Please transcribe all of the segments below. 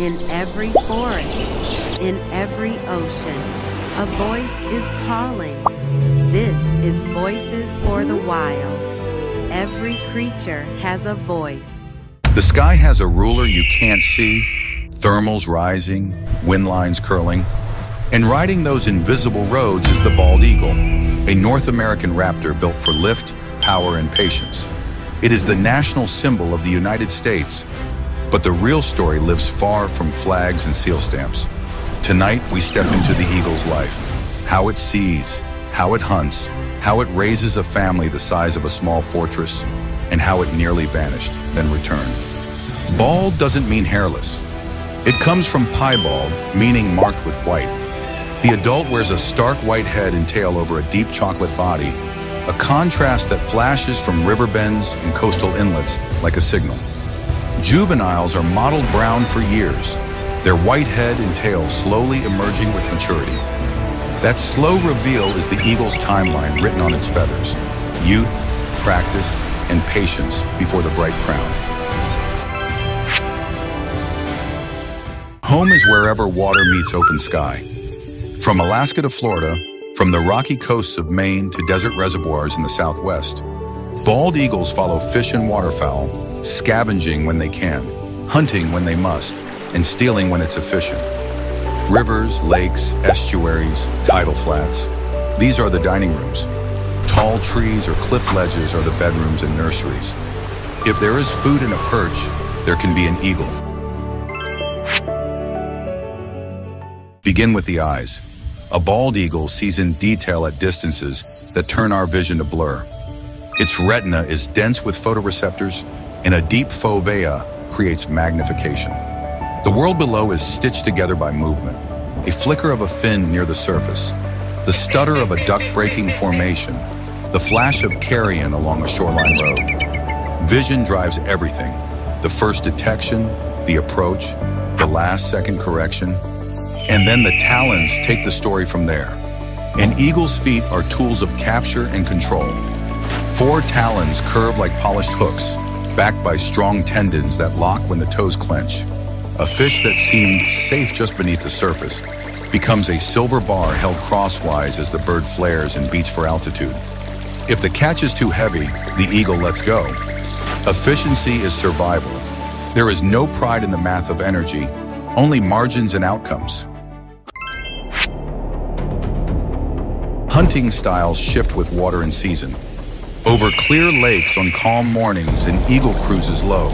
In every forest, in every ocean, a voice is calling. This is Voices for the Wild. Every creature has a voice. The sky has a ruler you can't see, thermals rising, wind lines curling. And riding those invisible roads is the bald eagle, a North American raptor built for lift, power, and patience. It is the national symbol of the United States, but the real story lives far from flags and seal stamps. Tonight, we step into the eagle's life, how it sees, how it hunts, how it raises a family the size of a small fortress, and how it nearly vanished, then returned. Bald doesn't mean hairless. It comes from piebald, meaning marked with white. The adult wears a stark white head and tail over a deep chocolate body, a contrast that flashes from river bends and coastal inlets like a signal. Juveniles are mottled brown for years, their white head and tail slowly emerging with maturity. That slow reveal is the eagle's timeline written on its feathers. Youth, practice, and patience before the bright crown. Home is wherever water meets open sky. From Alaska to Florida, from the rocky coasts of Maine to desert reservoirs in the southwest, bald eagles follow fish and waterfowl, scavenging when they can, hunting when they must, and stealing when it's efficient. Rivers, lakes, estuaries, tidal flats, these are the dining rooms. Tall trees or cliff ledges are the bedrooms and nurseries. If there is food in a perch, there can be an eagle. Begin with the eyes. A bald eagle sees in detail at distances that turn our vision to blur. Its retina is dense with photoreceptors, and a deep fovea creates magnification. The world below is stitched together by movement, a flicker of a fin near the surface, the stutter of a duck-breaking formation, the flash of carrion along a shoreline road. Vision drives everything, the first detection, the approach, the last second correction, and then the talons take the story from there. An eagle's feet are tools of capture and control. Four talons curve like polished hooks, backed by strong tendons that lock when the toes clench. A fish that seemed safe just beneath the surface becomes a silver bar held crosswise as the bird flares and beats for altitude. If the catch is too heavy, the eagle lets go. Efficiency is survival. There is no pride in the math of energy, only margins and outcomes. Hunting styles shift with water and season. Over clear lakes on calm mornings, an eagle cruises low,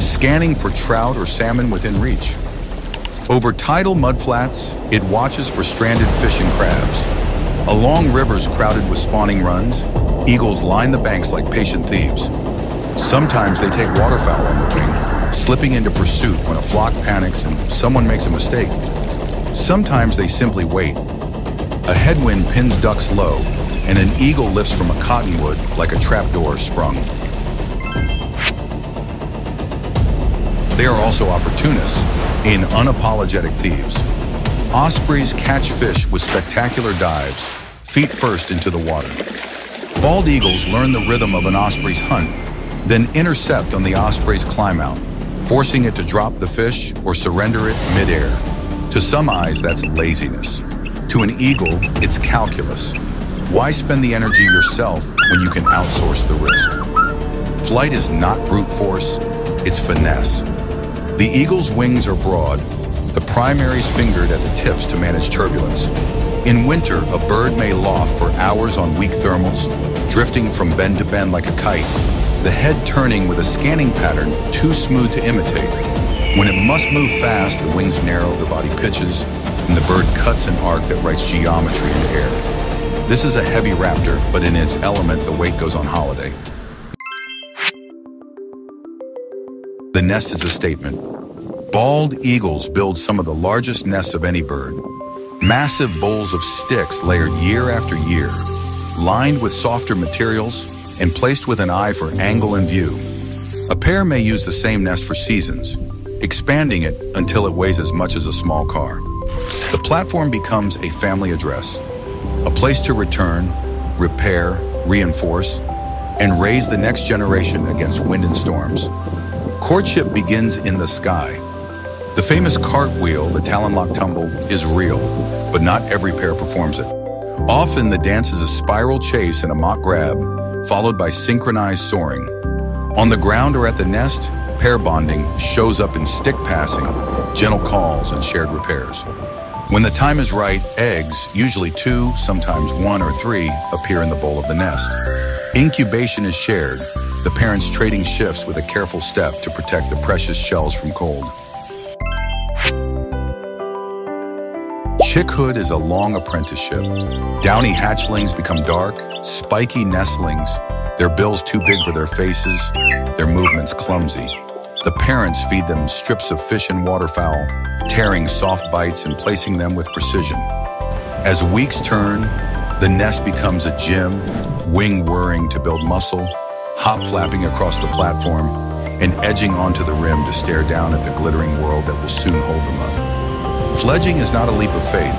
scanning for trout or salmon within reach. Over tidal mudflats, it watches for stranded fish and crabs. Along rivers crowded with spawning runs, eagles line the banks like patient thieves. Sometimes they take waterfowl on the wing, slipping into pursuit when a flock panics and someone makes a mistake. Sometimes they simply wait. A headwind pins ducks low, and an eagle lifts from a cottonwood like a trapdoor sprung. They are also opportunists and unapologetic thieves. Ospreys catch fish with spectacular dives, feet first into the water. Bald eagles learn the rhythm of an osprey's hunt, then intercept on the osprey's climb out, forcing it to drop the fish or surrender it midair. To some eyes, that's laziness. To an eagle, it's calculus. Why spend the energy yourself when you can outsource the risk? Flight is not brute force, it's finesse. The eagle's wings are broad, the primaries fingered at the tips to manage turbulence. In winter, a bird may loft for hours on weak thermals, drifting from bend to bend like a kite, the head turning with a scanning pattern too smooth to imitate. When it must move fast, the wings narrow, the body pitches, and the bird cuts an arc that writes geometry in the air. This is a heavy raptor, but in its element, the weight goes on holiday. The nest is a statement. Bald eagles build some of the largest nests of any bird. Massive bowls of sticks layered year after year, lined with softer materials and placed with an eye for angle and view. A pair may use the same nest for seasons, expanding it until it weighs as much as a small car. The platform becomes a family address, a place to return, repair, reinforce, and raise the next generation against wind and storms. Courtship begins in the sky. The famous cartwheel, the talon lock tumble, is real, but not every pair performs it. Often the dance is a spiral chase and a mock grab, followed by synchronized soaring. On the ground or at the nest, pair bonding shows up in stick passing, gentle calls, and shared repairs. When the time is right, eggs, usually two, sometimes one or three, appear in the bowl of the nest. Incubation is shared, the parents trading shifts with a careful step to protect the precious shells from cold. Chickhood is a long apprenticeship. Downy hatchlings become dark, spiky nestlings, their bills too big for their faces, their movements clumsy. The parents feed them strips of fish and waterfowl, tearing soft bites and placing them with precision. As weeks turn, the nest becomes a gym, wing whirring to build muscle, hop flapping across the platform, and edging onto the rim to stare down at the glittering world that will soon hold them up. Fledging is not a leap of faith.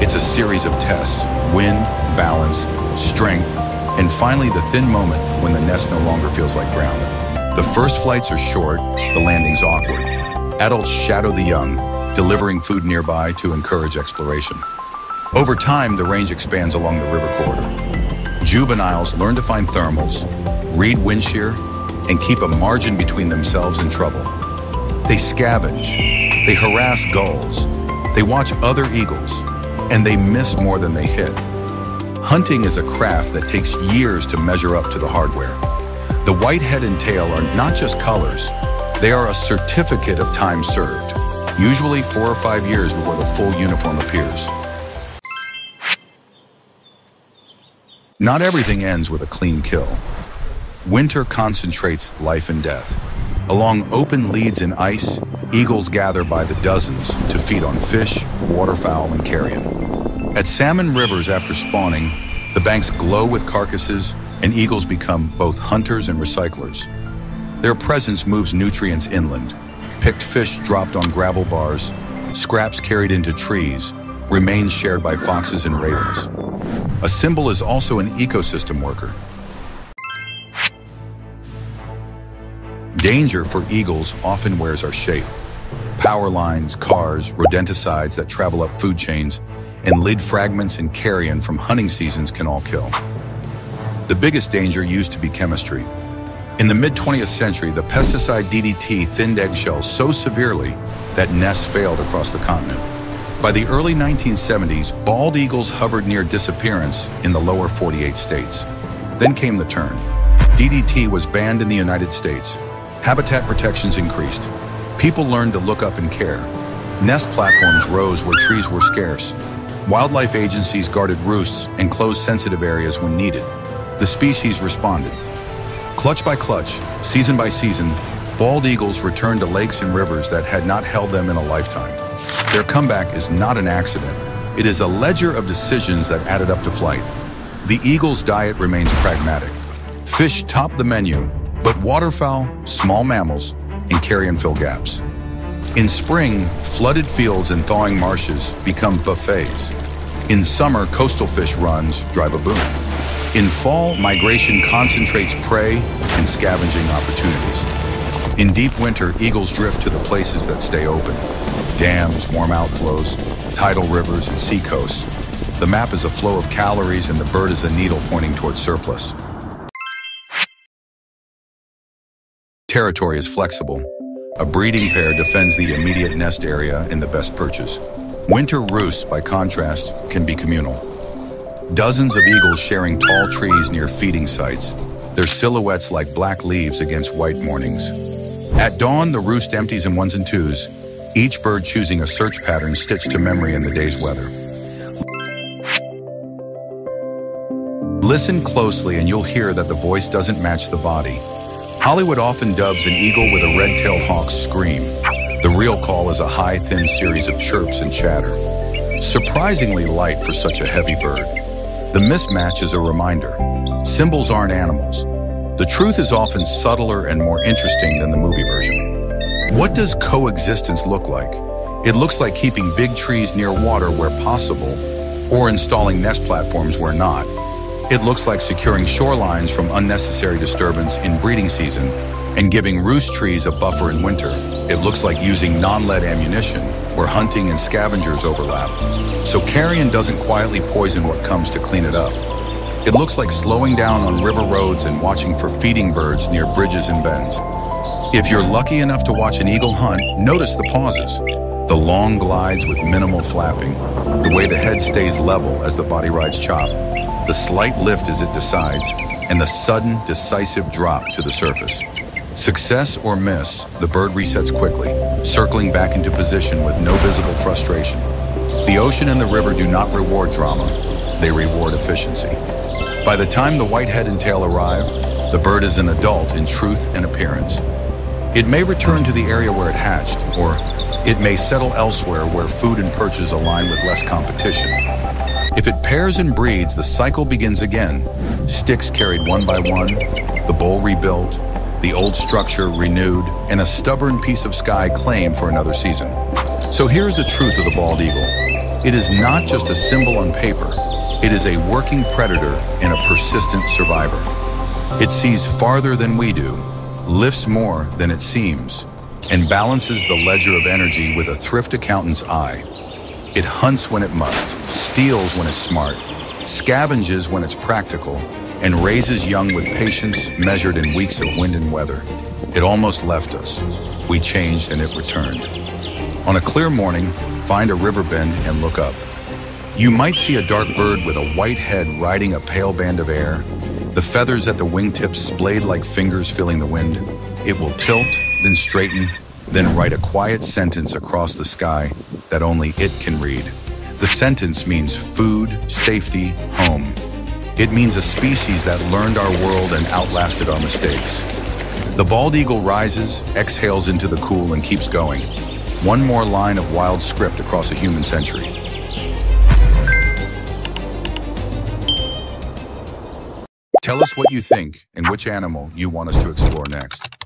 It's a series of tests, wind, balance, strength, and finally the thin moment when the nest no longer feels like ground. The first flights are short, the landings awkward. Adults shadow the young, delivering food nearby to encourage exploration. Over time, the range expands along the river corridor. Juveniles learn to find thermals, read wind shear, and keep a margin between themselves and trouble. They scavenge, they harass gulls, they watch other eagles, and they miss more than they hit. Hunting is a craft that takes years to measure up to the hardware. White head and tail are not just colors, they are a certificate of time served, usually four or five years before the full uniform appears. Not everything ends with a clean kill. Winter concentrates life and death. Along open leads in ice, eagles gather by the dozens to feed on fish, waterfowl, and carrion. At salmon rivers after spawning, the banks glow with carcasses and eagles become both hunters and recyclers. Their presence moves nutrients inland. Picked fish dropped on gravel bars, scraps carried into trees, remains shared by foxes and ravens. A symbol is also an ecosystem worker. Danger for eagles often wears our shape. Power lines, cars, rodenticides that travel up food chains, and lead fragments and carrion from hunting seasons can all kill. The biggest danger used to be chemistry. In the mid-20th century, the pesticide DDT thinned eggshells so severely that nests failed across the continent. By the early 1970s, bald eagles hovered near disappearance in the lower 48 states. Then came the turn. DDT was banned in the United States. Habitat protections increased. People learned to look up and care. Nest platforms rose where trees were scarce. Wildlife agencies guarded roosts and closed sensitive areas when needed. The species responded. Clutch by clutch, season by season, bald eagles returned to lakes and rivers that had not held them in a lifetime. Their comeback is not an accident. It is a ledger of decisions that added up to flight. The eagle's diet remains pragmatic. Fish top the menu, but waterfowl, small mammals, and carrion fill gaps. In spring, flooded fields and thawing marshes become buffets. In summer, coastal fish runs drive a boom. In fall, migration concentrates prey and scavenging opportunities. In deep winter, eagles drift to the places that stay open dams, warm outflows, tidal rivers, and seacoasts. The map is a flow of calories and the bird is a needle pointing towards surplus. Territory is flexible. A breeding pair defends the immediate nest area in the best perches. Winter roosts, by contrast, can be communal. Dozens of eagles sharing tall trees near feeding sites, their silhouettes like black leaves against white mornings. At dawn, the roost empties in ones and twos, each bird choosing a search pattern stitched to memory in the day's weather. Listen closely and you'll hear that the voice doesn't match the body. Hollywood often dubs an eagle with a red-tailed hawk's scream. The real call is a high, thin series of chirps and chatter. Surprisingly light for such a heavy bird. The mismatch is a reminder. Symbols aren't animals. The truth is often subtler and more interesting than the movie version. What does coexistence look like? It looks like keeping big trees near water where possible, or installing nest platforms where not. It looks like securing shorelines from unnecessary disturbance in breeding season and giving roost trees a buffer in winter, It looks like using non-lead ammunition where hunting and scavengers overlap. So carrion doesn't quietly poison what comes to clean it up. It looks like slowing down on river roads and watching for feeding birds near bridges and bends. If you're lucky enough to watch an eagle hunt, notice the pauses. The long glides with minimal flapping, the way the head stays level as the body rides chop, the slight lift as it decides, and the sudden, decisive drop to the surface. Success or miss, the bird resets quickly, circling back into position with no visible frustration. The ocean and the river do not reward drama, they reward efficiency. By the time the white head and tail arrive, the bird is an adult in truth and appearance. It may return to the area where it hatched, or it may settle elsewhere where food and perches align with less competition. If it pairs and breeds, the cycle begins again. Sticks carried one by one, the bowl rebuilt, the old structure renewed, and a stubborn piece of sky claimed for another season. So here's the truth of the bald eagle. It is not just a symbol on paper. It is a working predator and a persistent survivor. It sees farther than we do, lifts more than it seems, and balances the ledger of energy with a thrift accountant's eye. It hunts when it must, steals when it's smart, scavenges when it's practical, and raises young with patience measured in weeks of wind and weather. It almost left us. We changed and it returned. On a clear morning, find a river bend and look up. You might see a dark bird with a white head riding a pale band of air, the feathers at the wingtips splayed like fingers feeling the wind. It will tilt, then straighten, then write a quiet sentence across the sky that only it can read. The sentence means food, safety, home. It means a species that learned our world and outlasted our mistakes. The bald eagle rises, exhales into the cool, and keeps going. One more line of wild script across a human century. Tell us what you think and which animal you want us to explore next.